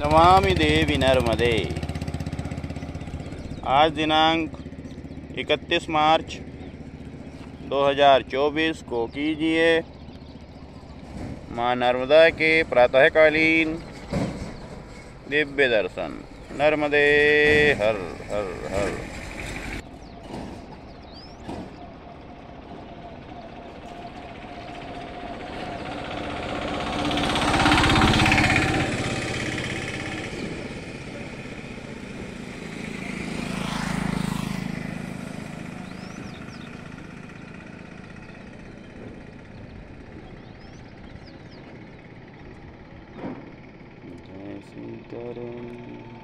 नमामि देवी नर्मदे। आज दिनांक 31 मार्च 2024 को कीजिए। माँ नर्मदा के प्रातःकालीन दिव्य दर्शन। नर्मदे, हर हर हर। considering